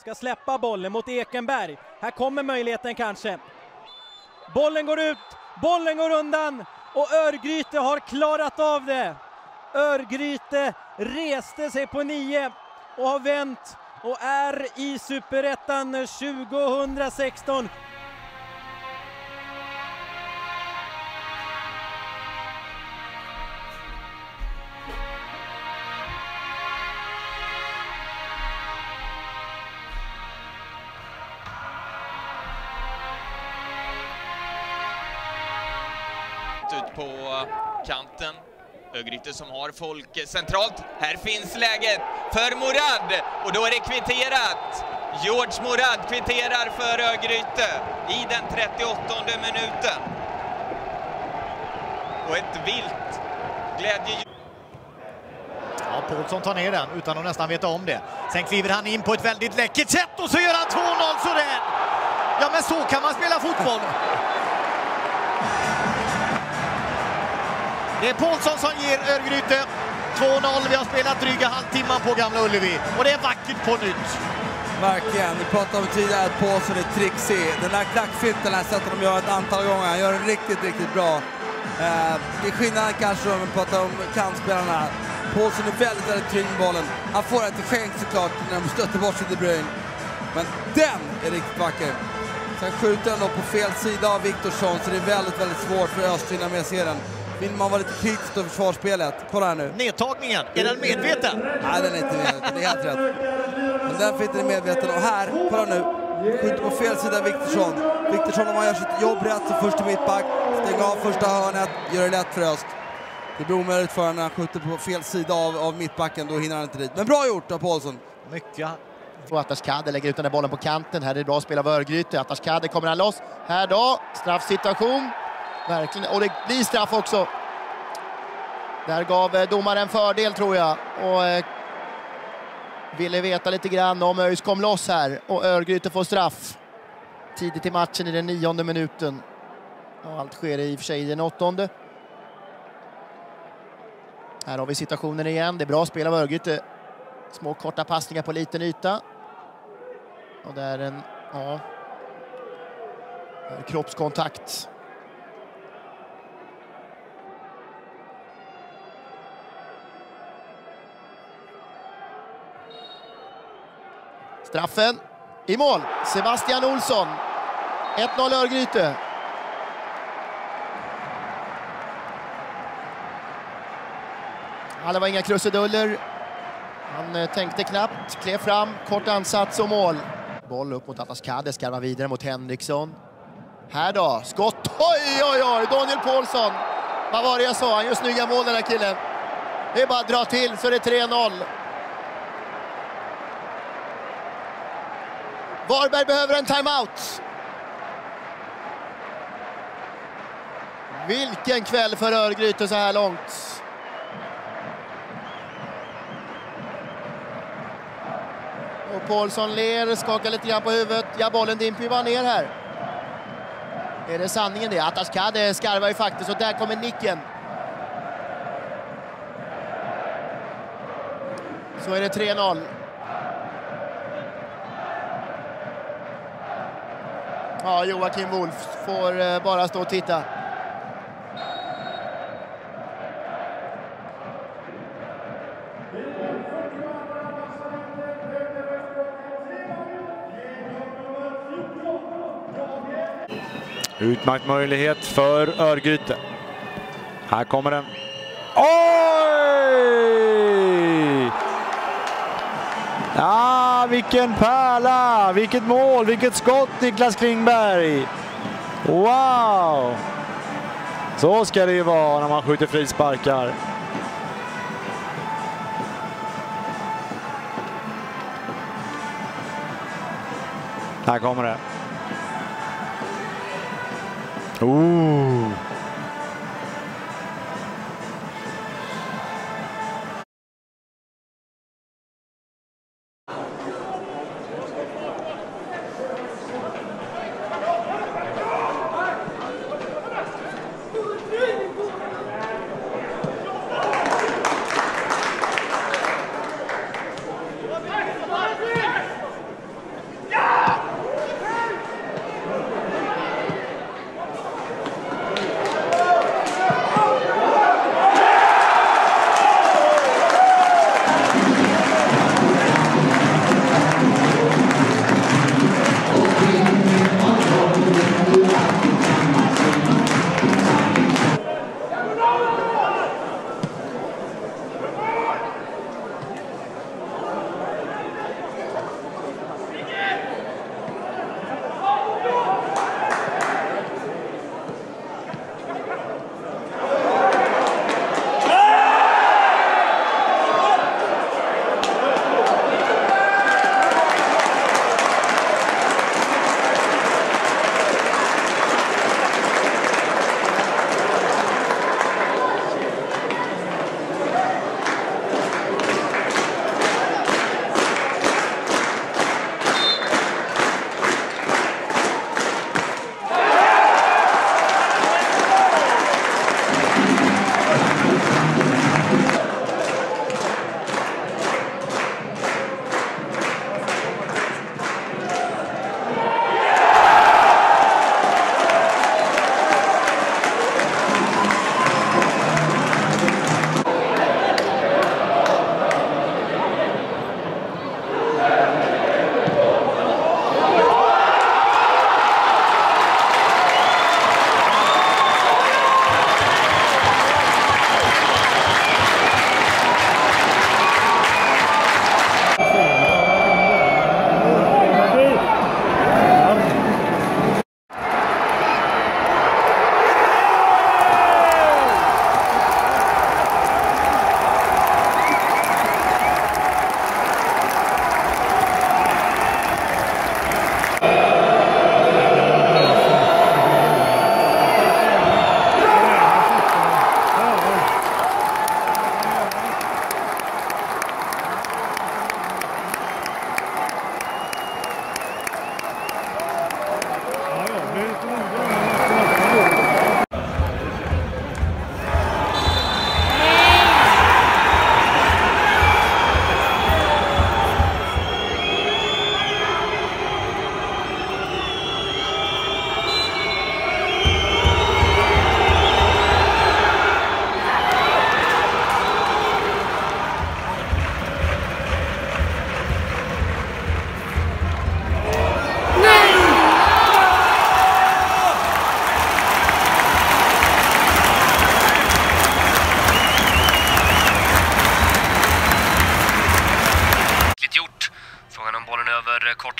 ska släppa bollen mot Ekenberg. Här kommer möjligheten kanske. Bollen går ut, bollen går undan och Örgryte har klarat av det. Örgryte reste sig på nio och har vänt och är i Superettan 2016. På kanten. Örgryte som har folk centralt. Här finns läget för Morad och då är det kvitterat. George Morad kvitterar för Örgryte i den 38 minuten. Och ett vilt glädje... Ja, Paulsson tar ner den utan att nästan veta om det. Sen kliver han in på ett väldigt läckert sätt och så gör han 2-0 sådär! Ja, men så kan man spela fotboll! Det är Paulsson som ger Örgryte 2-0. Vi har spelat dryga halvtimman på Gamla Ullevi och det är vackert på nytt. Verkligen. Vi pratade om tidigare att Paulsson är trixig. Den där klackfinten har jag sett honom göra ett antal gånger. Han gör den riktigt, riktigt bra. Eh, det är skillnaden kanske om vi pratar om kantspelarna. Paulsson är väldigt, väldigt trygg med bollen. Han får det till skänk såklart när de stöter bort sig till Bruyne. Men den är riktigt vacker. Sen skjuter han då på fel sida av Viktorsson så det är väldigt, väldigt svårt för Öster innan med se den. Vill man vara lite kritisk till försvarsspelet, kolla här nu. Nedtagningen, är den medveten? Nej, den är inte medveten, det är helt rätt. Men den finten är medveten och här, kolla nu. Skjuter på fel sida Viktorsson. Viktorsson om han gör sitt jobb rätt så första mittback, stänger av första hörnet, gör det lätt för Öst. Det blir omöjligt för honom när han skjuter på fel sida av, av mittbacken, då hinner han inte dit. Men bra gjort av Paulsson. Mycket. Och Atashkade lägger ut den där bollen på kanten. Här är det bra spel av Örgryte. Atashkade kommer han loss. Här då, straffsituation. Verkligen, och det blir straff också. Där gav eh, domaren fördel tror jag och eh, ville veta lite grann om ÖIS kom loss här och Örgryte får straff. Tidigt i matchen i den nionde minuten. Och allt sker i och för sig i den åttonde. Här har vi situationen igen. Det är bra spel av Örgryte. Små korta passningar på liten yta. Och där en, ja, kroppskontakt. Straffen i mål. Sebastian Olsson. 1-0 Örgryte. Ja, det var inga krusiduller. Han eh, tänkte knappt, klev fram, kort ansats och mål. Boll upp mot Atlas Kade, skarvar vidare mot Henriksson. Här då, skott. Oj, oj, oj! Daniel Paulsson. Vad var det jag sa? Han gör snygga mål den här killen. Det är bara att dra till så är det 3-0. Varberg behöver en timeout. Vilken kväll för Örgryte så här långt. Och Paulsson ler, skakar lite grann på huvudet. Ja, bollen dimper ju bara ner här. Är det sanningen det? Atashkade skarvar ju faktiskt och där kommer nicken. Så är det 3-0. Ja, Joakim Wolf får eh, bara stå och titta. Utmärkt möjlighet för Örgryte. Här kommer den. Oj! Ja, vilken pärla! Vilket mål, vilket skott Niklas Klingberg! Wow! Så ska det ju vara när man skjuter frisparkar. Här kommer det. Ooh.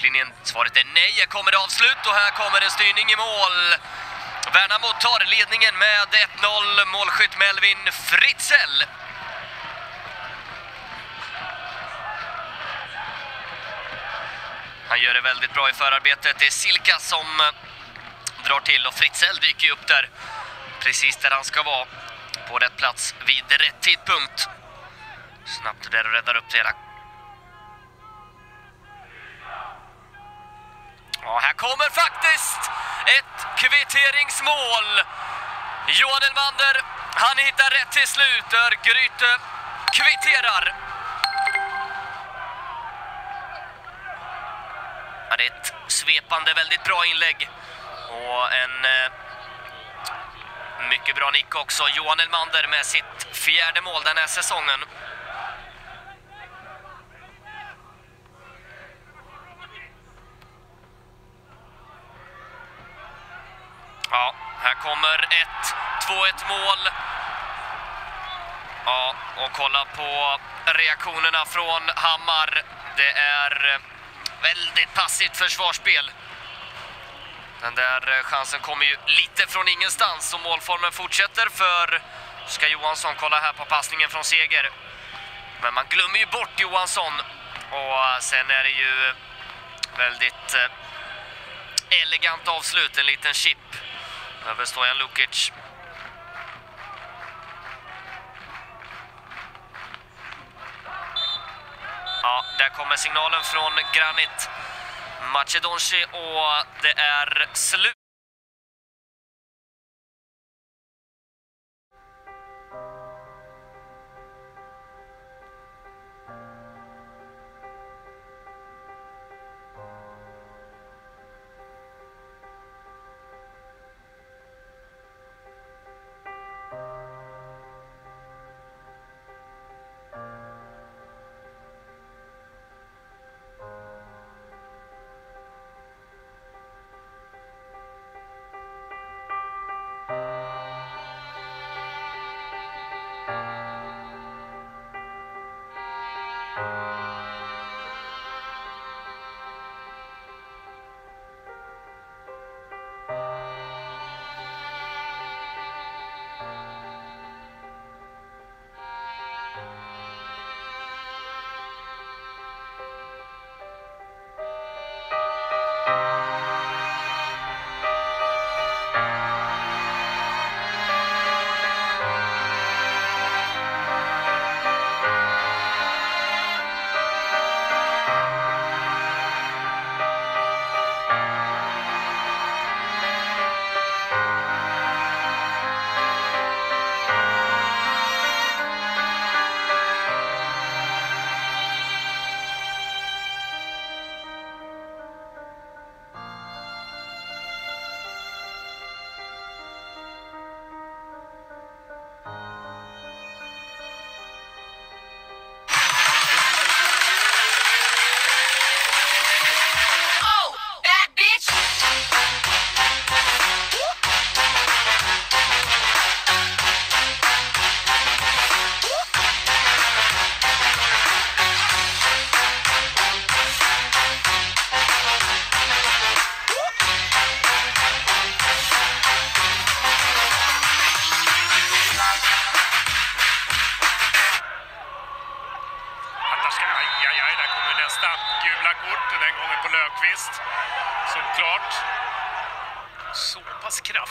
Baklinjen. Svaret är nej. Här kommer det avslut och här kommer en styrning i mål. Värnamo tar ledningen med 1-0. Målskytt Melvin Fritzell. Han gör det väldigt bra i förarbetet. Det är Silka som eh, drar till och Fritzell dyker upp där precis där han ska vara. På rätt plats vid rätt tidpunkt. Snabbt där och räddar upp det hela. Ja, här kommer faktiskt ett kvitteringsmål. Johan Elmander, han hittar rätt till slut. Örgryte kvitterar. Ja, det är ett svepande, väldigt bra inlägg. Och en eh, mycket bra nick också. Johan Elmander med sitt fjärde mål den här säsongen. Ja, här kommer ett 2-1 mål. Ja, och kolla på reaktionerna från Hammar. Det är eh, väldigt passivt försvarsspel. Den där eh, chansen kommer ju lite från ingenstans och målformen fortsätter för ska Johansson kolla här på passningen från Seger. Men man glömmer ju bort Johansson och eh, sen är det ju väldigt elegant avslut, en liten chip över Stojan Lukic. Ja, där kommer signalen från Granit Macedonci och det är slut.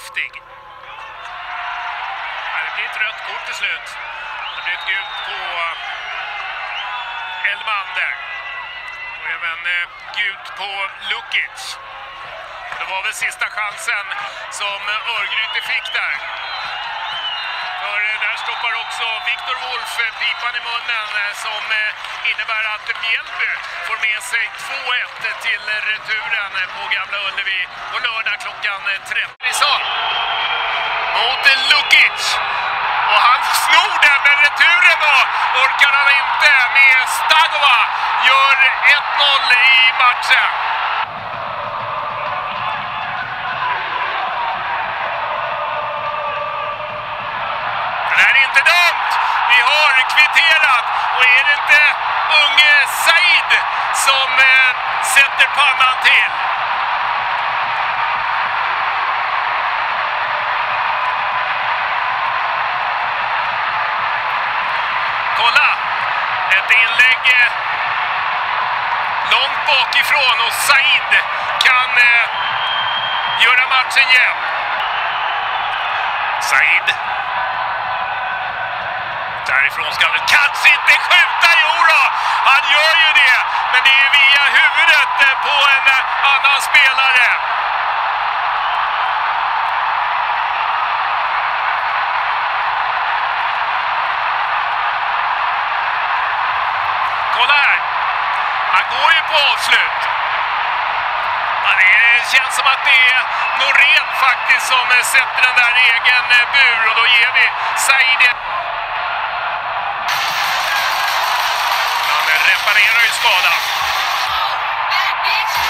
Kraftig. Det blir ett rött kort till slut. Det blir ett gult på eh, Elmander. Och även eh, gult på Lukic. Det var väl sista chansen som eh, Örgryte fick där. För där stoppar också Viktor Wolf pipan i munnen som innebär att Mjällby får med sig 2-1 till returen på Gamla Ullevi på lördag klockan 13. Mot Lukic. Och han snor den, men returen då orkar han inte med Stagova. Gör 1-0 i matchen. Det här är inte dumt! Vi har kvitterat och är det inte unge Said som eh, sätter pannan till. Läge eh, långt bakifrån och Said kan eh, göra matchen jämn. Said. Därifrån ska han väl kanske inte skjuta, jodå! Han gör ju det, men det är ju via huvudet eh, på en eh, annan spelare. Kolla här! Han går ju på avslut. Ja, det känns som att det är Norén faktiskt som eh, sätter den där i egen eh, bur och då ger vi Saidi... Han reparerar ju skadan.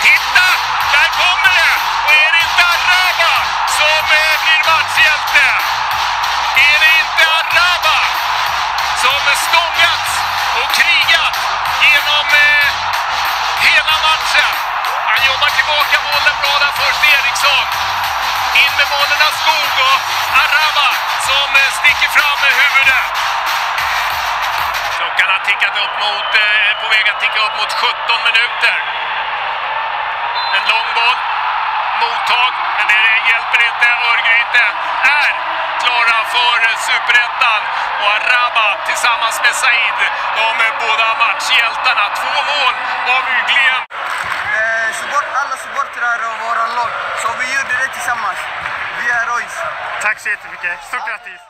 Titta! Där kommer det! Och är det inte Araba som eh, blir matchhjälte? Är det inte Araba som stångats och krigat genom hela matchen? Han jobbar tillbaka bollen bra där först Eriksson. In med bollen av Skog och Araba som eh, sticker fram med huvudet. Klockan har tickat upp mot, eh, på väg att ticka upp mot 17 minuter. En lång boll. Mottag, men det hjälper inte. Örgryte är klara för Superettan. Och Araba tillsammans med Said, de båda matchhjältarna. Två mål av Yglen support, alla supportrar och våra lag. Så vi gjorde det tillsammans. Vi är Royce. Tack så jättemycket. Stort grattis!